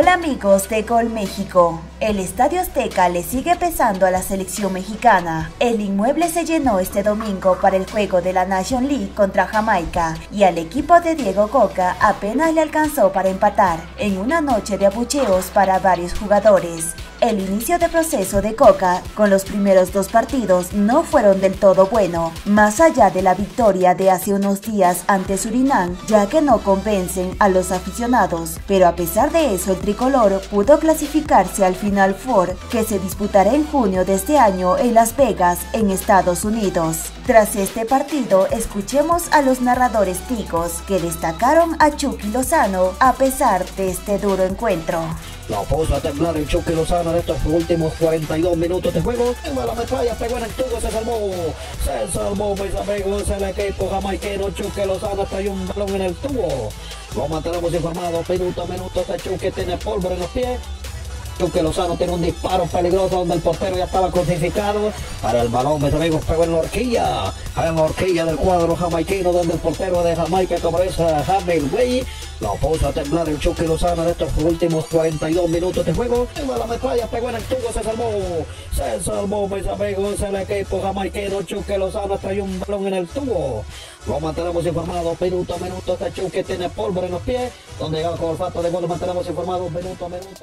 Hola amigos de Gol México. El Estadio Azteca le sigue pesando a la selección mexicana. El inmueble se llenó este domingo para el juego de la Nation League contra Jamaica y al equipo de Diego Coca apenas le alcanzó para empatar en una noche de abucheos para varios jugadores. El inicio de proceso de Coca con los primeros dos partidos no fueron del todo bueno, más allá de la victoria de hace unos días ante Surinam, ya que no convencen a los aficionados, pero a pesar de eso el tricolor pudo clasificarse al Final Four que se disputará en junio de este año en Las Vegas, en Estados Unidos. Tras este partido, escuchemos a los narradores ticos que destacaron a Chucky Lozano a pesar de este duro encuentro. La puso a temblar el Chucky Lozano en estos últimos 42 minutos de juego. La metralla pegó en el tubo, se salvó. Se salvó, mis amigos, el equipo jamaiquino. Chucky Lozano trae un balón en el tubo. Lo mantenemos informado minuto a minuto. Este Chucky tiene pólvora en los pies. Chucky Lozano tiene un disparo peligroso donde el portero ya estaba crucificado. Para el balón, mis amigos, pegó en la horquilla. En la horquilla del cuadro jamaiquino donde el portero de Jamaica como es Way. La puso a temblar el Chucky Lozano en estos últimos 42 minutos de juego. La metralla pegó en el tubo, se salvó. Se salvó, mis amigos, el equipo jamaiquino. Chucky Lozano trae un balón en el tubo. Lo mantenemos informado minuto a minuto. Este Chucky tiene pólvora en los pies. Donde llega con olfato de gol, lo mantenemos informado minuto a minuto.